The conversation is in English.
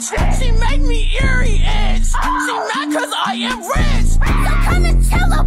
She make me eerie itch. She mad cause I am rich. So come and tell her.